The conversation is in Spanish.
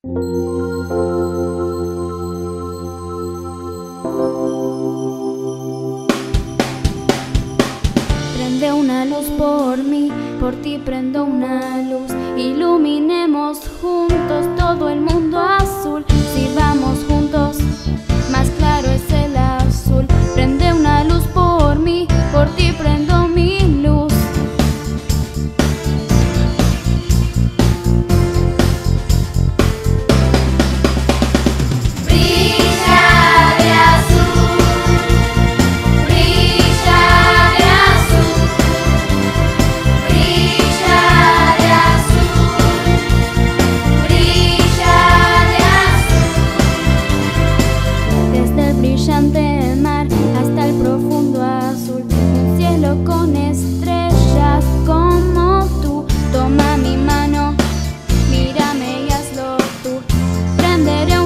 Prende una luz por mí, por ti prendo una luz, iluminemos juntos brillante mar hasta el profundo azul, un cielo con estrellas como tú. Toma mi mano, mírame y hazlo tú. Prenderé